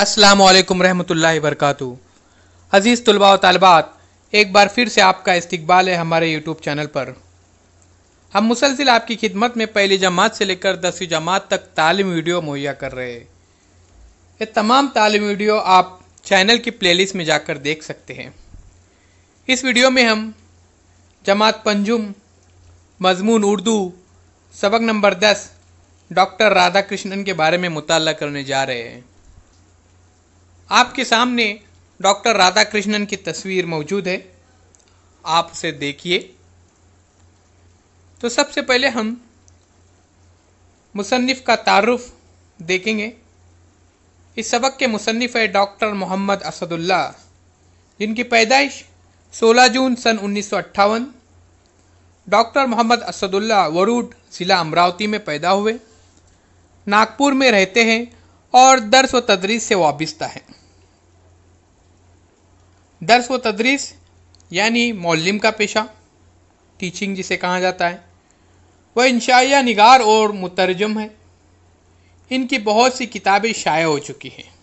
अस्सलाम वालेकुम रहमतुल्लाहि वरकातु अज़ीज़, तलबा व तालबात, एक बार फिर से आपका इस्तकबाल है हमारे यूट्यूब चैनल पर। हम मुसलसिल आपकी खिदमत में पहली जमात से लेकर दसवीं जमात तक तालीम वीडियो मुहैया कर रहे हैं। ये तमाम तालीम वीडियो आप चैनल की प्लेलिस्ट में जाकर देख सकते हैं। इस वीडियो में हम जमात पंजुम, मजमून उर्दू, सबक नंबर दस, डॉक्टर राधा कृष्णन के बारे में मुताला करने जा रहे हैं। आपके सामने डॉक्टर राधा कृष्णन की तस्वीर मौजूद है। आप उसे देखिए। तो सबसे पहले हम मुसन्फ़ का तारुफ देखेंगे। इस सबक के मुसन्फ़ है डॉक्टर मोहम्मद असदुल्ला, जिनकी पैदाइश 16 जून सन उन्नीस डॉक्टर मोहम्मद असदुल्ला वरूड ज़िला अमरावती में पैदा हुए, नागपुर में रहते हैं और दर्स व तदरीस से वाबस्ता हैं। दर्स व तदरीस, यानी मौलम का पेशा टीचिंग जिसे कहा जाता है। वह इंशाया निगार और मुतरजम है। इनकी बहुत सी किताबें शाया हो चुकी हैं।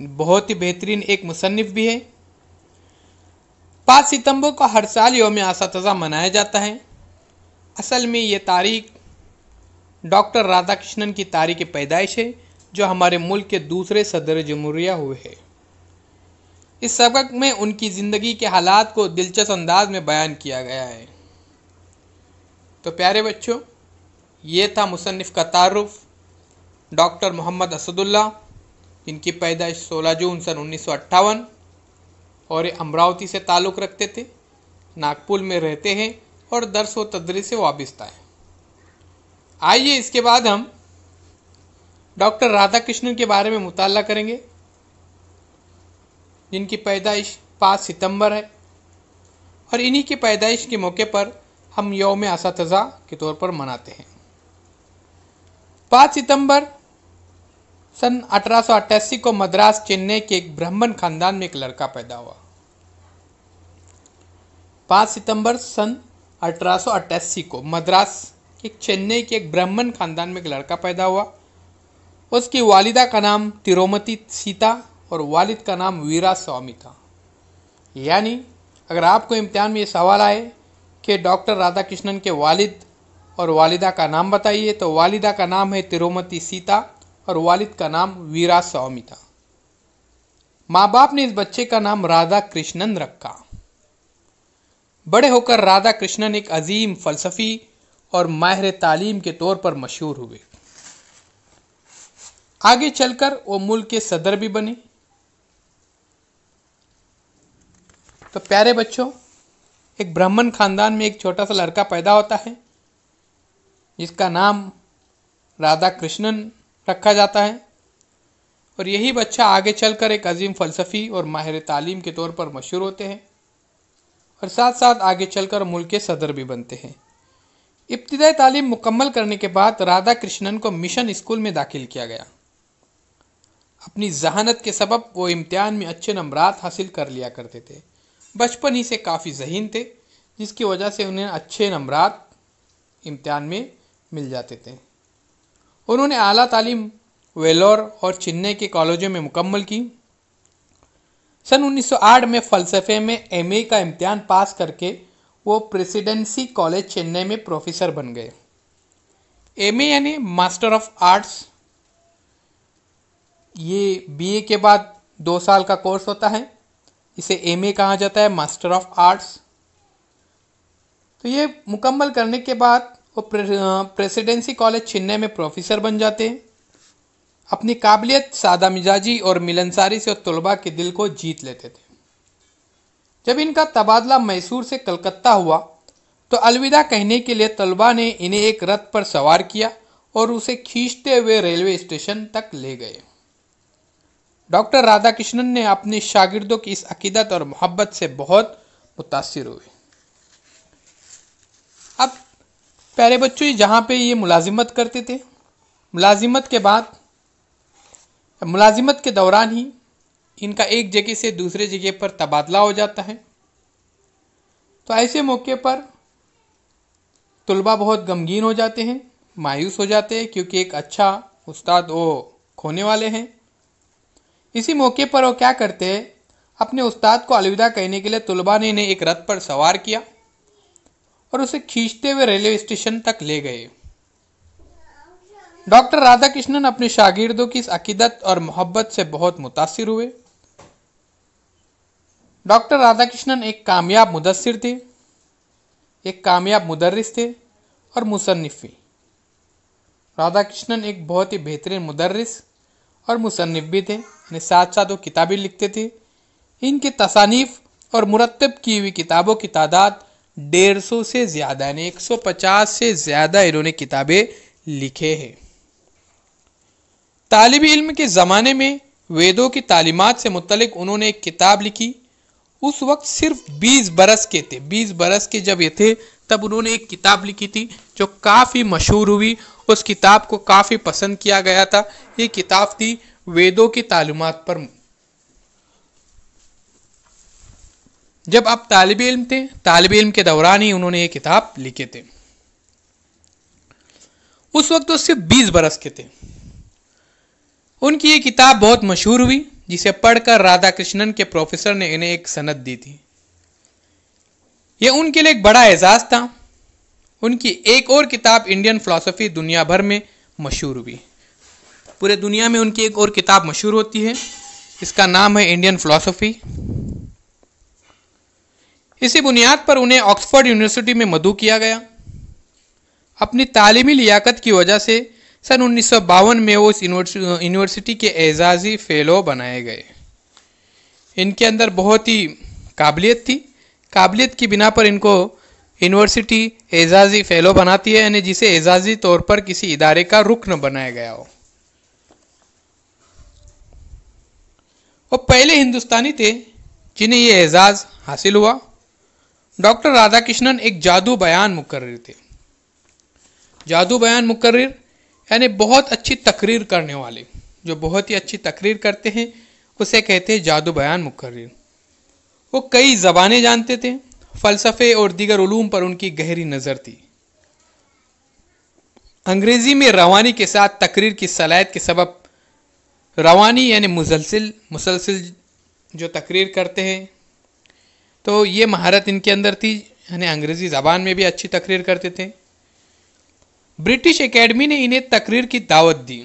बहुत ही बेहतरीन एक मुसनफ़ भी है। पाँच सितंबर को हर साल योम इस मनाया जाता है। असल में ये तारीख डॉक्टर राधा कृष्णन की तारीख पैदाइश है, जो हमारे मुल्क के दूसरे सदर जमहूरिया हुए हैं। इस सबक में उनकी ज़िंदगी के हालात को दिलचस्प अंदाज में बयान किया गया है। तो प्यारे बच्चों, ये था मुसनफ़ का तारफ़, डॉक्टर मोहम्मद असदुल्ला, जिनकी पैदाइश 16 जून सन उन्नीस सौ अट्ठावन और ये अमरावती से ताल्लुक़ रखते थे, नागपुर में रहते हैं और दरस व तदरी से वाबस्ता है। आइए इसके बाद हम डॉक्टर राधा कृष्णन के बारे में मुताला करेंगे। जिनकी पैदाइश पाँच सितंबर है। और इन्हीं की पैदाइश के मौके पर हम योम इस के तौर पर मनाते हैं। पाँच सितंबर सन अठारह सौ अट्ठासी को मद्रास चेन्नई के एक ब्राह्मण खानदान में एक लड़का पैदा हुआ। पाँच सितंबर सन अठारह सौ अट्ठासी को मद्रास एक चेन्नई के एक ब्राह्मण खानदान में एक लड़का पैदा हुआ। उसकी वालिदा का नाम तिरोमती सीता और वालिद का नाम वीरा स्वामी था। यानी, अगर आपको इम्तिहान में ये सवाल आए कि डॉक्टर राधा कृष्णन के वालिद और वालिदा का नाम बताइए तो वालिदा का नाम है तिरुमती सीता और वालिद का नाम वीरा स्वामी था। माँ बाप ने इस बच्चे का नाम राधा कृष्णन रखा। बड़े होकर राधा कृष्णन एक अजीम फलसफी और माहिर तालीम के तौर पर मशहूर हुए। आगे चलकर वो मुल्क के सदर भी बने। तो प्यारे बच्चों, एक ब्राह्मण खानदान में एक छोटा सा लड़का पैदा होता है, जिसका नाम राधा कृष्णन रखा जाता है। और यही बच्चा आगे चलकर एक अजीम फ़लसफ़ी और माहिर तालीम के तौर पर मशहूर होते हैं और साथ साथ आगे चलकर मुल्क के सदर भी बनते हैं। इब्तदाई तालीम मुकम्मल करने के बाद राधा कृष्णन को मिशन स्कूल में दाखिल किया गया। अपनी जहानत के सबब वो इम्तिहान में अच्छे नंबरात हासिल कर लिया करते थे। बचपन ही से काफ़ी जहीन थे, जिसकी वजह से उन्हें अच्छे नंबरात इम्तहान में मिल जाते थे। उन्होंने आला तालीम वेलोर और चेन्नई के कॉलेजों में मुकम्मल की। सन 1908 में फ़लसफ़े में एमए का इम्तहान पास करके वो प्रेसिडेंसी कॉलेज चेन्नई में प्रोफेसर बन गए। एमए यानी मास्टर ऑफ़ आर्ट्स। ये बीए के बाद दो साल का कोर्स होता है। इसे एमए कहा जाता है मास्टर ऑफ़ आर्ट्स तो ये मुकम्मल करने के बाद वो प्रेसिडेंसी कॉलेज चेन्नई में प्रोफेसर बन जाते हैं। अपनी काबिलियत, सादा मिजाजी और मिलनसारी से तलबा के दिल को जीत लेते थे। जब इनका तबादला मैसूर से कलकत्ता हुआ तो अलविदा कहने के लिए तलबा ने इन्हें एक रथ पर सवार किया और उसे खींचते हुए रेलवे स्टेशन तक ले गए। डॉक्टर राधा कृष्णन ने अपने शागिर्दों की इस अकीदत और मोहब्बत से बहुत मुतासर हुए अब, प्यारे बच्चों जहाँ पे ये मुलाजिमत करते थे, मुलाजिमत के बाद, मुलाजिमत के दौरान ही इनका एक जगह से दूसरे जगह पर तबादला हो जाता है। तो ऐसे मौके पर तलबा बहुत गमगीन हो जाते हैं, मायूस हो जाते हैं, क्योंकि एक अच्छा उस्ताद वो खोने वाले हैं। इसी मौके पर वो क्या करते, अपने उस्ताद को अलविदा कहने के लिए तुलबा ने इन्हें एक रथ पर सवार किया और उसे खींचते हुए रेलवे स्टेशन तक ले गए। डॉक्टर राधाकृष्णन अपने शागिर्दों की इस अकीदत और मोहब्बत से बहुत मुतासर हुए। डॉक्टर राधाकृष्णन एक कामयाब मुदसर थे, एक कामयाब मुदर्रिस थे और मुसनफ़ी राधाकृष्णन एक बहुत ही बेहतरीन मुदर्रिस और मुसनफ़ भी थे, यानी साथ साथ वो किताबें लिखते थे। इनके तसानीफ और मुरतब की हुई किताबों की तादाद डेढ़ सौ से ज़्यादा, यानी एक सौ पचास से ज़्यादा इन्होंने किताबें लिखे हैं। तालब इल्म के ज़माने में वेदों की तालीमत से मुतलिक उन्होंने एक किताब लिखी। उस वक्त सिर्फ़ 20 बरस के थे। 20 बरस के जब ये थे, तब उन्होंने एक किताब लिखी थी, जो काफ़ी मशहूर हुई उस किताब को काफ़ी पसंद किया गया था। ये किताब थी वेदों की तालीमत पर। जब आप तालब इल्म थे, तालब इल्म के दौरान ही उन्होंने ये किताब लिखे थे। उस वक्त वो सिर्फ़ 20 बरस के थे। उनकी ये किताब बहुत मशहूर हुई, जिसे पढ़कर राधा कृष्णन के प्रोफेसर ने इन्हें एक सनद दी थी। यह उनके लिए एक बड़ा एजाज था। उनकी एक और किताब इंडियन फिलोसफी दुनिया भर में मशहूर हुई। पूरे दुनिया में उनकी एक और किताब मशहूर होती है। इसका नाम है इंडियन फिलोसफी। इसी बुनियाद पर उन्हें ऑक्सफोर्ड यूनिवर्सिटी में मधु किया गया। अपनी तालीमी लियाकत की वजह से सन उन्नीस सौ बावन में वो इस यूनिवर्सिटी के एजाज़ी फ़ेलो बनाए गए। इनके अंदर बहुत ही काबिलियत थी। काबिलियत की बिना पर इनको यूनिवर्सिटी एजाज़ी फ़ेलो बनाती है, यानी जिसे एजाज़ी तौर पर किसी इदारे का रुकन बनाया गया हो। वो पहले हिंदुस्तानी थे, जिन्हें ये एजाज़ हासिल हुआ। डॉक्टर राधाकृष्णन एक जादू बयान मुकर्र थे। जादू बयान मुकर्र यानी बहुत अच्छी तकरीर करने वाले। जो बहुत ही अच्छी तकरीर करते हैं, उसे कहते हैं जादू बयान मुकर्र वो कई ज़बानें जानते थे फ़लसफ़े और दीगर उलूम पर उनकी गहरी नज़र थी। अंग्रेज़ी में रवानी के साथ तकरीर की सलाहियत के सबब रवानी यानी मुसलसिल मुसलसिल जो तकरीर करते हैं तो ये महारत इनके अंदर थी, यानी अंग्रेज़ी ज़बान में भी अच्छी तकरीर करते थे। ब्रिटिश एकेडमी ने इन्हें तकरीर की दावत दी,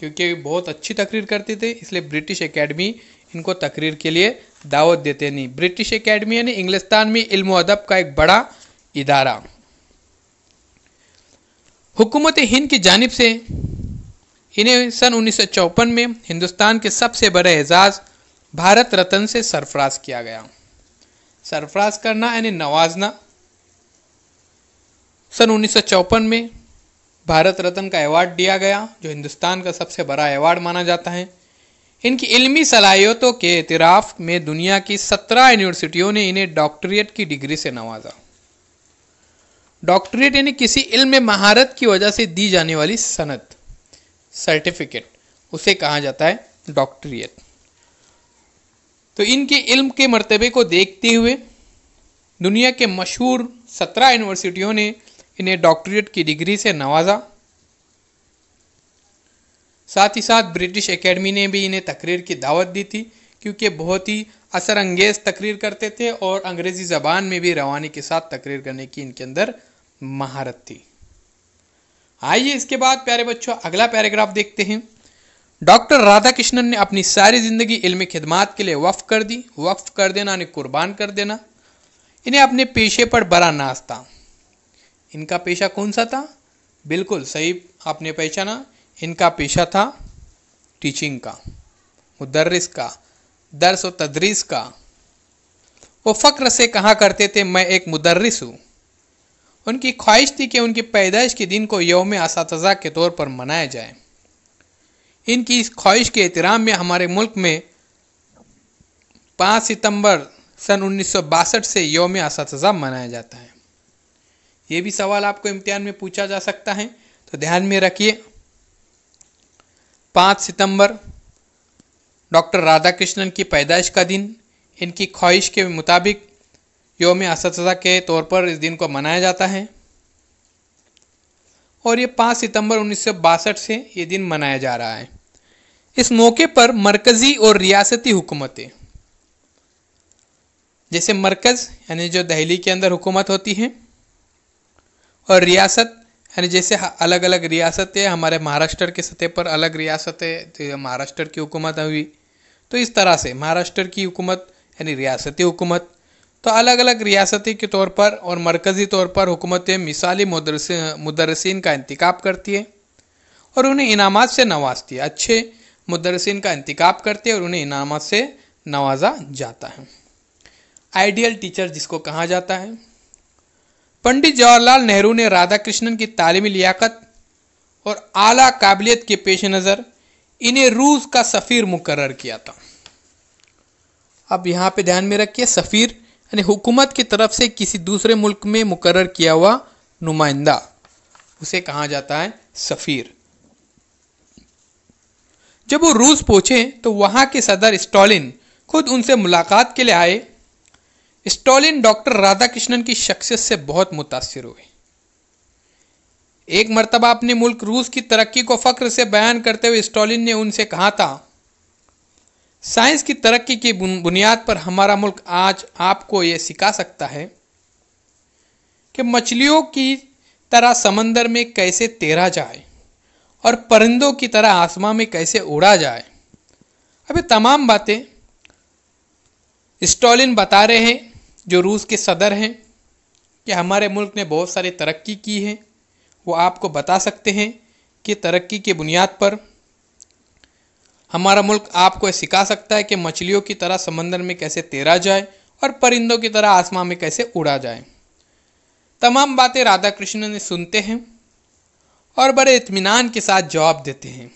क्योंकि बहुत अच्छी तकरीर करते थे, इसलिए ब्रिटिश एकेडमी इनको तकरीर के लिए दावत देते नहीं। ब्रिटिश एकेडमी यानी इंग्लिस्तान में इल्म अदब का एक बड़ा इदारा। हुकूमत हिंद की जानब से, इन्हें सन उन्नीस में हिंदुस्तान के सबसे बड़े एजाज़ भारत रत्न से सरफराज किया गया। सरफराज करना यानी नवाजना। सन उन्नीस में भारत रत्न का अवार्ड दिया गया, जो हिंदुस्तान का सबसे बड़ा अवार्ड माना जाता है। इनकी इल्मी सलाहियतों के इतराफ़ में दुनिया की सत्रह यूनिवर्सिटियों ने इन्हें डॉक्टरेट की डिग्री से नवाजा। डॉक्टरेट यानी किसी इल्म में महारत की वजह से दी जाने वाली सनत, सर्टिफिकेट, उसे कहा जाता है डॉक्टरियत तो इनके इल्म के मरतबे को देखते हुए दुनिया के मशहूर सत्रह यूनिवर्सिटियों ने इन्हें डॉक्टरेट की डिग्री से नवाजा। साथ ही साथ ब्रिटिश एकेडमी ने भी इन्हें तकरीर की दावत दी थी, क्योंकि बहुत ही असर अंगेज तकरीर करते थे और अंग्रेज़ी ज़बान में भी रवानी के साथ तकरीर करने की इनके अंदर महारत थी। आइए इसके बाद प्यारे बच्चों, अगला पैराग्राफ देखते हैं। डॉक्टर राधा कृष्णन ने अपनी सारी ज़िंदगी इल्म खिदमात के लिए वफ़ कर दी। वफ़ कर देना यानी कुर्बान कर देना। इन्हें अपने पेशे पर बड़ा नाज था। इनका पेशा कौन सा था? बिल्कुल सही आपने पहचाना। इनका पेशा था टीचिंग का, मुदर्रिस का, दर्स और तदरीस का। वो फ़क्र से कहा करते थे, मैं एक मुदर्रिस हूँ। उनकी ख्वाहिश थी कि उनकी पैदाइश के दिन को योम इस के तौर पर मनाया जाए। इनकी इस ख्वाहिश के एहतराम में हमारे मुल्क में पाँच सितंबर सन उन्नीस से योम इस मनाया जाता है। ये भी सवाल आपको इम्तिहान में पूछा जा सकता है तो ध्यान में रखिए। पाँच सितंबर, डॉक्टर राधाकृष्णन की पैदाइश का दिन, इनकी ख्वाहिश के मुताबिक योम इस के तौर पर इस दिन को मनाया जाता है। और ये पाँच सितंबर उन्नीस सौ बासठ से ये दिन मनाया जा रहा है। इस मौके पर मरकजी और रियासती हुकूमतें, जैसे मरकज, यानी जो दहली के अंदर हुकूमत होती है, और रियासत यानी जैसे अलग अलग रियासतें हमारे महाराष्ट्र के सतह पर अलग रियासतें तो महाराष्ट्र की हुकूमत हुई। तो इस तरह से महाराष्ट्र की हुकूमत, यानी रियासती हुकूमत तो अलग अलग रियासती के तौर पर और मरकज़ी तौर पर हुकूमतें मिसाली मुदरसिन का इंतखब करती है और उन्हें इनामत से नवाजती है। अच्छे मुदरसिन का इंतखब करती है और उन्हें इनामत से नवाजा जाता है। आइडियल टीचर जिसको कहा जाता है पंडित जवाहरलाल नेहरू ने राधा कृष्णन की तालीमी लियाकत और आला काबिलियत के पेश नज़र इन्हें रूस का सफ़ीर मुकर किया था। अब यहाँ पे ध्यान में रखिए, सफ़ीर यानी हुकूमत की तरफ़ से किसी दूसरे मुल्क में मुकर किया हुआ नुमाइंदा। उसे कहा जाता है सफ़ीर। जब वो रूस पहुँचे तो वहाँ के सदर स्टॉलिन खुद उनसे मुलाकात के लिए आए स्टॉलिन डॉक्टर राधाकृष्णन की शख्सियत से बहुत मुतासर हुए एक मरतबा अपने मुल्क रूस की तरक्की को फख्र से बयान करते हुए स्टॉलिन ने उनसे कहा था, साइंस की तरक्की की बुनियाद पर हमारा मुल्क आज आपको यह सिखा सकता है कि मछलियों की तरह समंदर में कैसे तैरा जाए और परिंदों की तरह आसमां में कैसे उड़ा जाए। अब ये तमाम बातें स्टॉलिन बता रहे हैं। जो रूस के सदर हैं, कि हमारे मुल्क ने बहुत सारी तरक्की की है, वो आपको बता सकते हैं कि तरक्की की बुनियाद पर हमारा मुल्क आपको सिखा सकता है कि मछलियों की तरह समंदर में कैसे तैरा जाए और परिंदों की तरह आसमान में कैसे उड़ा जाए। तमाम बातें राधा कृष्ण ने सुनते हैं और बड़े इत्मीनान के साथ जवाब देते हैं।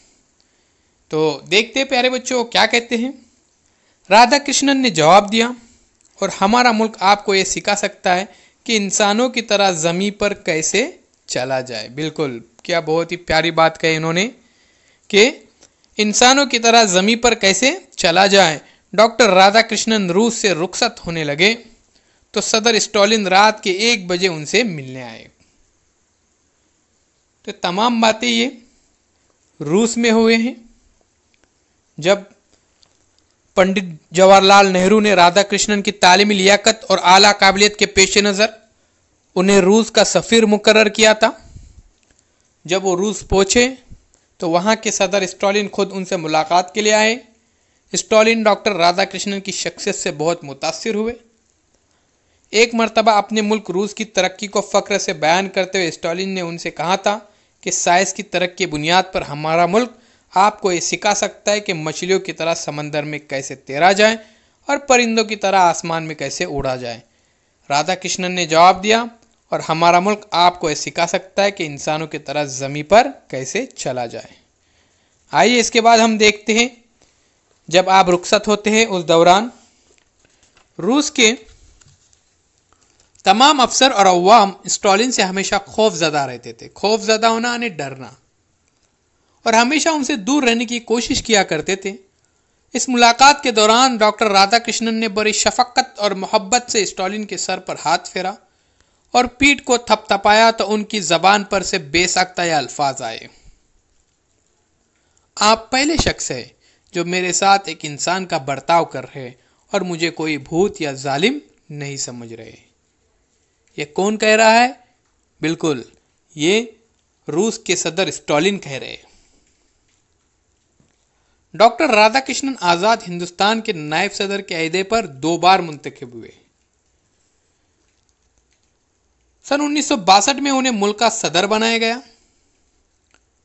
तो देखते प्यारे बच्चों, क्या कहते हैं? राधा कृष्णन ने जवाब दिया और हमारा मुल्क आपको ये सिखा सकता है कि इंसानों की तरह ज़मी पर कैसे चला जाए। बिल्कुल, क्या बहुत ही प्यारी बात कही इन्होंने कि इंसानों की तरह ज़मी पर कैसे चला जाए। डॉक्टर राधा कृष्णन रूस से रुखसत होने लगे तो सदर स्टॉलिन रात के एक बजे उनसे मिलने आए। तो तमाम बातें ये रूस में हुए हैं। जब पंडित जवाहरलाल नेहरू ने राधा कृष्णन की तालीमी लियाकत और आला काबिलियत के पेश नज़र उन्हें रूस का सफ़ीर मुकर किया था। जब वो रूस पहुँचे तो वहाँ के सदर स्टॉलिन खुद उनसे मुलाकात के लिए आए। स्टॉलिन डॉक्टर राधा कृष्णन की शख्सियत से बहुत मुतासर हुए। एक मरतबा अपने मुल्क रूस की तरक्की को फ़ख्र से बयान करते हुए स्टॉलिन ने उनसे कहा था कि साइंस की तरक्की बुनियाद पर हमारा मुल्क आपको ये सिखा सकता है कि मछलियों की तरह समंदर में कैसे तैरा जाए और परिंदों की तरह आसमान में कैसे उड़ा जाए। राधा कृष्णन ने जवाब दिया, और हमारा मुल्क आपको ये सिखा सकता है कि इंसानों की तरह ज़मी पर कैसे चला जाए। आइए इसके बाद हम देखते हैं, जब आप रुखसत होते हैं उस दौरान, रूस के तमाम अफसर और अवाम स्टॉलिन से हमेशा खौफ ज़दा रहते थे। खौफ ज़दा होना यानी डरना। और हमेशा उनसे दूर रहने की कोशिश किया करते थे। इस मुलाकात के दौरान डॉक्टर राधा कृष्णन ने बड़ी शफकत और मोहब्बत से स्टॉलिन के सर पर हाथ फेरा और पीठ को थपथपाया तो उनकी जबान पर से बेसख्ता या अल्फाज आए। आप पहले शख्स है जो मेरे साथ एक इंसान का बर्ताव कर रहे और मुझे कोई भूत या जालिम नहीं समझ रहे। ये कौन कह रहा है? बिल्कुल, ये रूस के सदर स्टॉलिन कह रहे डॉक्टर राधाकृष्णन आज़ाद हिंदुस्तान के नायब सदर के अहदे पर दो बार मुंतखब हुए। सन उन्नीस सौ बासठ में उन्हें मुल्क का सदर बनाया गया।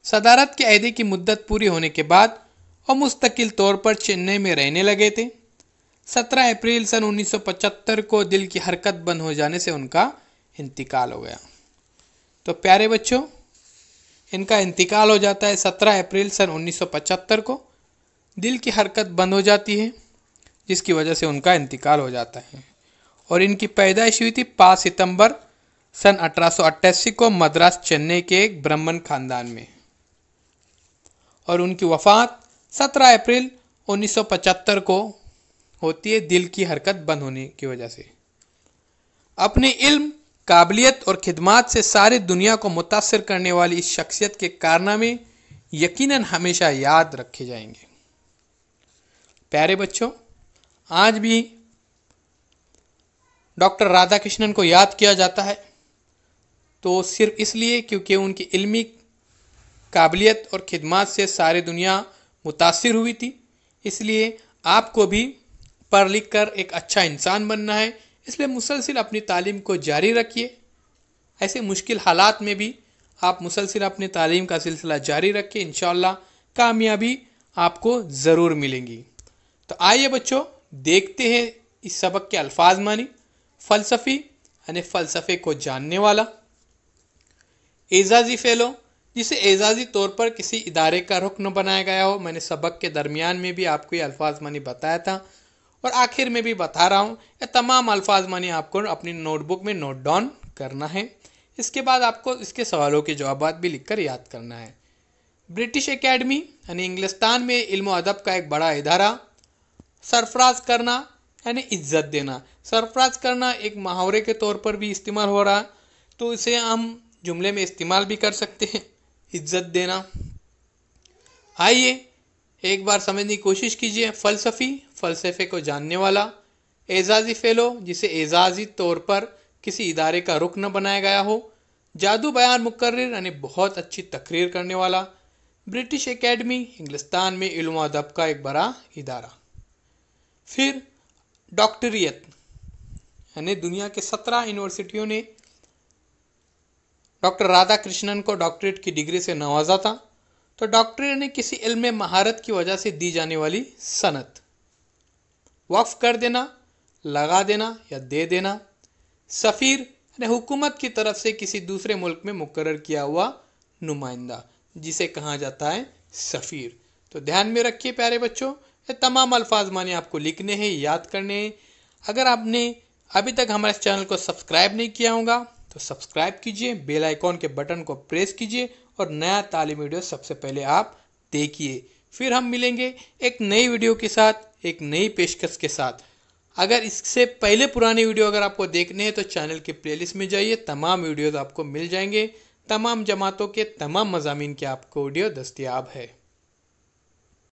सदारत के अहदे की मुद्दत पूरी होने के बाद और मुस्तकिल तौर पर चेन्नई में रहने लगे थे। 17 अप्रैल सन 1975 को दिल की हरकत बंद हो जाने से उनका इंतकाल हो गया। तो प्यारे बच्चों, इनका इंतकाल हो जाता है 17 अप्रैल सन 1975 को। दिल की हरकत बंद हो जाती है, जिसकी वजह से उनका इंतकाल हो जाता है। और इनकी पैदाइश हुई थी पाँच सितंबर सन अठारह सौ अट्ठासी को मद्रास, चेन्नई के एक ब्राह्मण खानदान में। और उनकी वफात 17 अप्रैल 1975 को होती है, दिल की हरकत बंद होने की वजह से। अपने इल्म, काबिलियत और खिदमात से सारी दुनिया को मुतासर करने वाली इस शख्सियत के कारनामे यकीनन हमेशा याद रखे जाएँगे। प्यारे बच्चों, आज भी डॉक्टर राधा कृष्णन को याद किया जाता है। तो सिर्फ़ इसलिए क्योंकि उनकी इल्मी काबिलियत और खिदमत से सारी दुनिया मुतासर हुई थी, इसलिए आपको भी पढ़ लिख कर एक अच्छा इंसान बनना है। इसलिए मुसलसिल अपनी तालीम को जारी रखिए। ऐसे मुश्किल हालात में भी आप मुसलसिल अपनी तालीम का सिलसिला जारी रखिए। इन कामयाबी आपको ज़रूर मिलेंगी। तो आइए बच्चों, देखते हैं इस सबक के अल्फाज मानी, फ़लसफ़ी यानी फ़लसफ़े को जानने वाला। एजाजी फ़ेलो, जिसे एजाजी तौर पर किसी इदारे का रुकन बनाया गया हो, मैंने सबक के दरमियान में भी आपको ये अल्फाज मानी बताया था और आखिर में भी बता रहा हूँ, ये तमाम अल्फाज मानी आपको अपनी नोटबुक में नोट डाउन करना है। इसके बाद आपको इसके सवालों के जवाब भी लिखकर याद करना है। ब्रिटिश एकेडमी यानी इंग्लिस्तान में इल्म अदब का एक बड़ा इदारा सरफराज करना, यानी इज़्ज़त देना। सरफराज करना एक मुहावरे के तौर पर भी इस्तेमाल हो रहा तो इसे हम जुमले में इस्तेमाल भी कर सकते हैं, इज़्ज़त देना। आइए, एक बार समझने की कोशिश कीजिए, फ़लसफ़ी, फ़लसफ़े को जानने वाला, एजाज़ी फ़ेलो, जिसे एजाज़ी तौर पर किसी इदारे का रुकन बनाया गया हो, जादू बयान मुकर्र यानी बहुत अच्छी तकरीर करने वाला, ब्रिटिश एकेडमी इंग्लिस्तान में इल्म अदब का एक बड़ा इदारा। फिर डॉक्टरियत यानी दुनिया के सत्रह यूनिवर्सिटियों ने डॉक्टर राधा कृष्णन को डॉक्टरेट की डिग्री से नवाजा था। तो डॉक्टरेट ने किसी इल्म महारत की वजह से दी जाने वाली सनत। वक्फ कर देना, लगा देना या दे देना। सफ़ीर, यानी हुकूमत की तरफ़ से किसी दूसरे मुल्क में मुकर किया हुआ नुमाइंदा, जिसे कहा जाता है सफ़ीर। तो ध्यान में रखिए प्यारे बच्चों तमाम अल्फाज माने आपको लिखने हैं, याद करने हैं। अगर आपने अभी तक हमारे चैनल को सब्सक्राइब नहीं किया होगा तो सब्सक्राइब कीजिए, बेल आइकॉन के बटन को प्रेस कीजिए और नया तालीम वीडियो सबसे पहले आप देखिए। फिर हम मिलेंगे एक नई वीडियो के साथ, एक नई पेशकश के साथ। अगर इससे पहले पुरानी वीडियो अगर आपको देखने हैं तो चैनल के प्लेलिस्ट में जाइए, तमाम वीडियोज़ आपको मिल जाएँगे। तमाम जमातों के तमाम मजामी के आपको वीडियो दस्तियाब है।